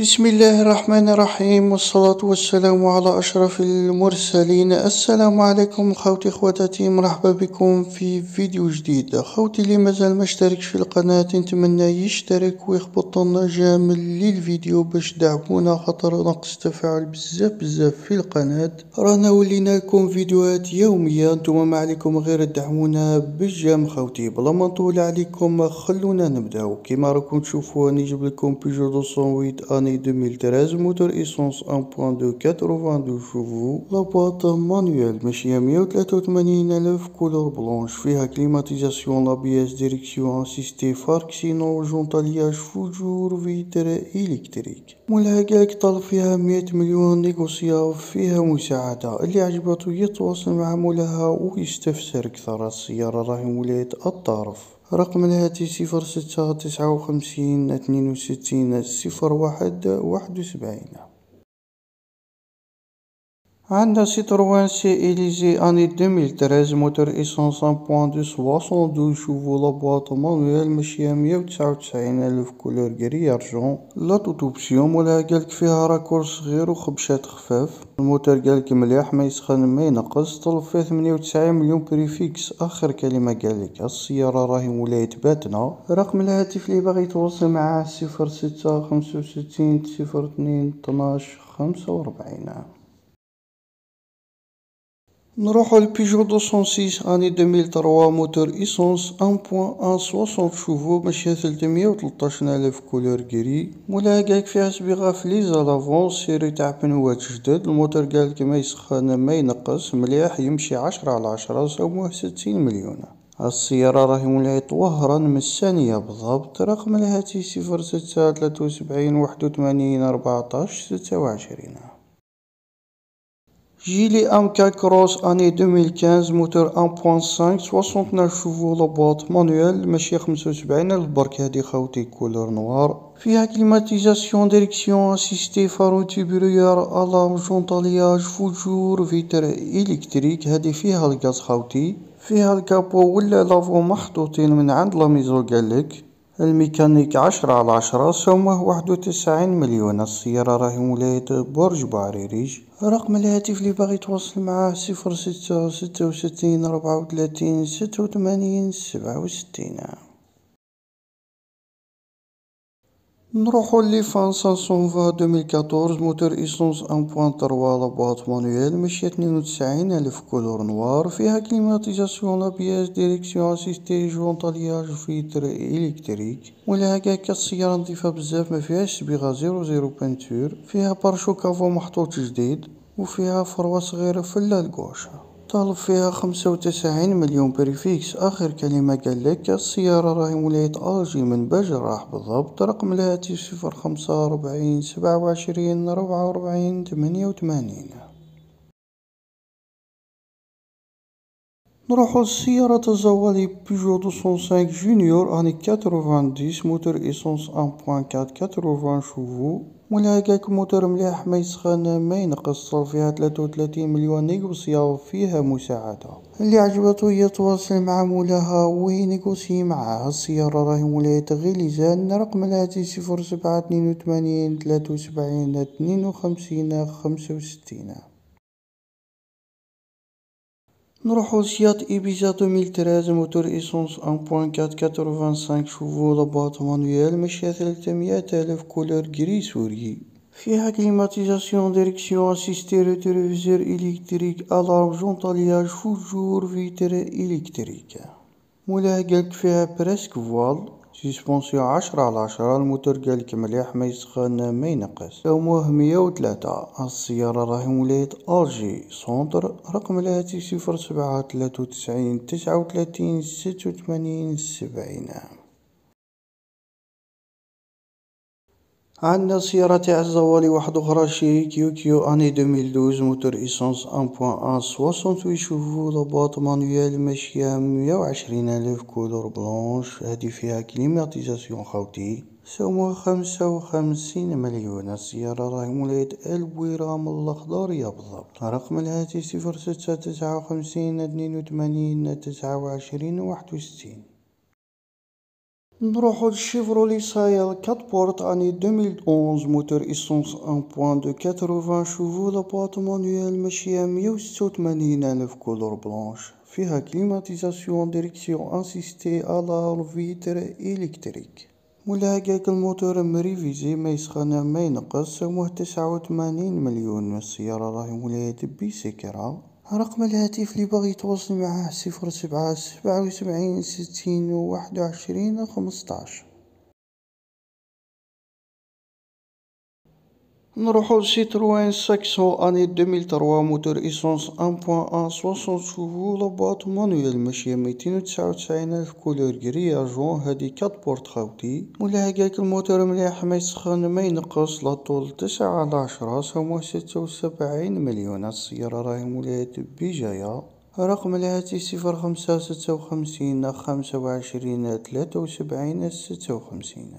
بسم الله الرحمن الرحيم والصلاة والسلام على أشرف المرسلين السلام عليكم خوتي خواتاتي مرحبا بكم في فيديو جديد خوتي اللي مازال ما في القناة نتمنى يشترك ويخبط j'aime للفيديو باش دعمونا خاطر ناقص تفاعل بزاف بزاف في القناة رانا ولينا لكم فيديوهات يومية نتوما ما عليكم غير تدعمونا بال j'aime خوتي بلا ما نطول عليكم خلونا نبداو كيما راكم تشوفوا نجيب لكم بيجو 208 année 2013 moteur essence 1.2 82 chevaux la boîte manuelle ماشية 183 الف couleur blanche فيها climatisation l'ABS direction assistée phares xénon jantes alliage feux jour vitres électriques مولاها قالك طلب فيها 100 مليون négocié فيها مساعدة اللي عجبته يتواصل مع مولاها ويستفسر أكثر السيارة راهي ولاية الطارف رقم الهاتف صفر ستة تسعة وخمسين اثنين وستين صفر واحد واحد وسبعين. عندنا سيتروان C-Élysée année 2013 moteur essence 1.2 62 chevaux la boîte manuelle ماشية مية وتسعة وتسعين ألف couleur gris argent la toute option مولاها قالك فيها raccord صغير وخبشات خفاف الموتور قالك مليح ما يسخن ما ينقص طلب فيه ثمانية وتسعين مليون prix fixe آخر كلمة قالك السيارة راهي ولاية باتنة رقم الهاتف اللي باغي يتواصل معاه صفر ستة خمسة وستين صفر اثنين طناش خمسة وربعين نروحو لبيجو 206 année 2003 moteur essence 1.1 60 chevaux ماشية 313 ألف couleur gris مولاها قالك فيها صبيغة في les séries تاع بنوات جدد الموتور قالك ما يسخن ما ينقص مليح يمشي عشرة على عشرة سوموه ستين مليون. السيارة راهي ولاية وهران السانية بالضبط رقم الهاتف صفر ستة ثلاثة وسبعين واحد وثمانين أربعتاش ستة وعشرين. MK Cross année 2015 موتور 1.5 69 chevaux la boîte manuelle ماشي 75 الف برك هادي خوتي couleur noire فيها climatisation direction assistée phares antibrouillard alarme jantes alliage feux jour vitres électriques هادي فيها الغاز خوتي فيها ال capot ولا لافو محطوطين من عند la maison قالك الميكانيك عشرة على عشرة سومه واحد وتسعين مليون. السيارة راهي ولاية برج بوعريريج رقم الهاتف اللي باغي يتواصل معاه صفر ستة ستة وستين ربعة وثلاثين ستة وثمانين سبعة وستين. نروحو ليفان cinq cent vingt 2014 moteur essence 1.3 la boîte manuelle. ماشية اثنين وتسعين ألف couleur noire. فيها climatisation. l'ABS direction. assistée. jantes alliage vitres électriques. مولاها قالك السيارة نظيفة بزاف. ما فيهاش صبيغة zéro zéro peinture فيها pare-chocs avant محطوط جديد. وفيها فروة صغيرة في ال gauche طالب فيها خمسة وتسعين مليون prix fixe. آخر كلمة قالك السيارة راهي ولاية Alger من باش جراح بالضبط. رقم الهاتف صفر خمسة أربعين سبعة وعشرين ربعة وأربعين ثمانية وثمانين. نروحو لسيارة الزوالي بيجو 205 Junior année 90 moteur essence 1.4 80 chevaux. مولاها قالك موتور مليح ما يسخن ما ينقص فيها ثلاثة وثلاثين مليون négociable فيها مساعدة. اللي عجبته يتواصل مع مولاها وينيغوسي معاه السيارة راهي مولاية غليزان رقم الهاتف صفر سبعة اثنين وثمانين ثلاثة وسبعين اثنين وخمسين خمسة وستين. نروحو ل Seat Ibiza 2013 moteur essence 1.4 85 chevaux la boîte manuelle ماشية ثلاثمية ألف couleur gris souris فيها climatisation direction assistée rétroviseurs électriques alarme jantes alliage feux jour vitres électriques. مولاها قالك فيها presque voile. suspension عشرة على عشرة الموتور قالك مليح ما يسخن ما ينقص. سوموه مية وثلاثة السيارة راهي ولاية Alger centre رقم الهاتف صفر سبعة ثلاثة وتسعين تسعة وثلاثين ستة وثمانين سبعين. عندنا سيارة تاع الزوالي واحدة أخرى Chery QQ année 2012 moteur essence 1.1 68 chevaux la boîte manuelle ماشية مية وعشرين ألف couleur blanche هادي فيها climatisation خوتي سوموها خمسة وخمسين مليون. السيارة راهي مولاية البويرة من الأخضرية بالضبط. رقم الهاتف صفر ستة تسعة وخمسين اثنين وثمانين تسعة وعشرين واحد وستين. نروحو لل Chevrolet Sail 4 portes année 2011 moteur essence 1.2 chevaux la boîte manuelle ماشية 186 الف couleur blanche فيها climatisation direction assistée alarme vitres électriques مولاها قالك الموتور مريفيزي ما يسخن ما ينقص سموه تسعة وثمانين مليون السيارة راهي مولاية بسكرة رقم الهاتف اللي باغي يتواصل معاه صفر سبعة سبعة وسبعين ستين واحد وعشرين خمسطاش. نروحو ل Citroën Saxo année 2003 moteur essence 1.1 60 chevaux la boîte manuelle ماشية ميتين وتسعة ألف couleur gris argent هادي quatre portes خاوتي. مولاها قالك الموتور مليح ما يسخن ما ينقص la tôle تسعة على عشرة سموه ستة وسبعين مليون. السيارة راهي مولاية بجاية رقم الهاتف صفر خمسة ستة وخمسين خمسة وعشرين ثلاثة وسبعين ستة وخمسين.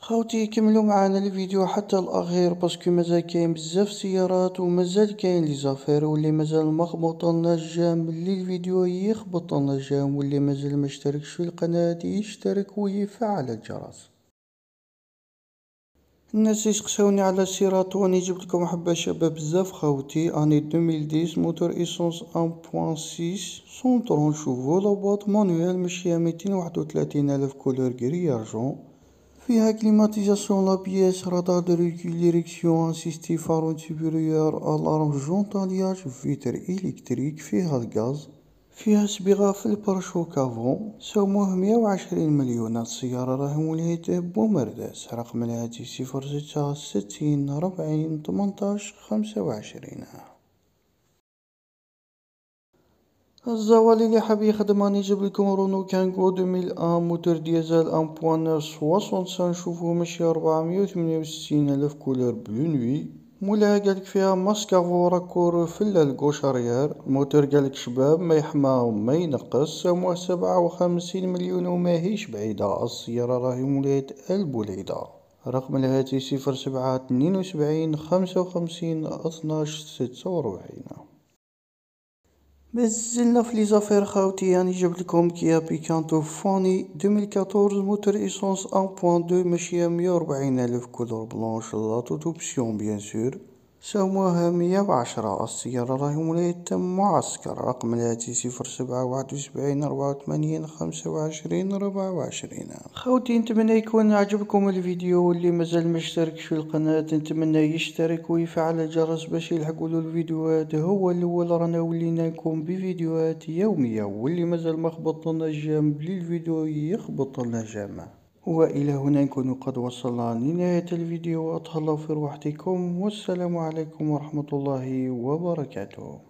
خوتي كملوا معانا الفيديو حتى الأخير parce que مازال كاين بزاف سيارات ومازال كاين les affaires واللي مازال ما خبطلناش j'aime اللي الفيديو يخبطلنا j'aime واللي مازال ما اشتركش في القناة يشترك ويفعل الجرس. الناس يسقسوني على Cerato راني جبت لكم حبة شباب بزاف خوتي année 2010 moteur essence 1.6 130 chevaux la boîte manuelle ماشيه 231 ألف couleur gris argent. فيها climatisation l'ABS radar de recul direction assistée فارون supérieur alarme jantes alliage vitres électriques فيها الغاز فيها صبيغة في ال pare-chocs avant سوموه مية وعشرين مليون السيارة راهي مولاية بومرداس رقم الهاتف صفر ستة ستين ربعين تمنتاش خمسة وعشرين. الزوالي اللي حاب يخدم راني جاب لكم Renault Kangoo ان moteur diesel un point soixante chevaux ماشي ربعمية وثمانية وستين ألف couleur bleu nuit مولاها قالك فيها masque avant raccord في ال gauche arrière الموتور قالك شباب ما يحمى وما ينقص. سموه سبعة وخمسين مليون وماهيش بعيدة. السيارة راهي مولاية البوليدة. رقم الهاتف صفر سبعة اثنين وسبعين خمسة وخمسين اثناش ستة وربعين مازلنا في les affaires خاوتي يعني جبت لكم Kia Picanto année 2014 moteur essence 1.2 ماشية 140 الف couleur blanche la toutes options bien sûr سوموها مية وعشرة السيارة راهي مولاية معسكر رقم الهاتف صفر سبعة واحد وسبعين أربعة وثمانين خمسة وعشرين ربعة وعشرين. خوتي نتمنى يكون عجبكم الفيديو. واللي مازال مشتركش في القناة نتمنى يشترك ويفعل الجرس باش يلحقولو الفيديوهات. هو الأول رانا ولينا نكون بفيديوهات يومية. واللي مازال ما خبطلنا j'aime بلي الفيديو يخبطلنا j'aime وإلى هنا نكون قد وصلنا لنهاية الفيديو. وأتهلا في روحتكم والسلام عليكم ورحمة الله وبركاته.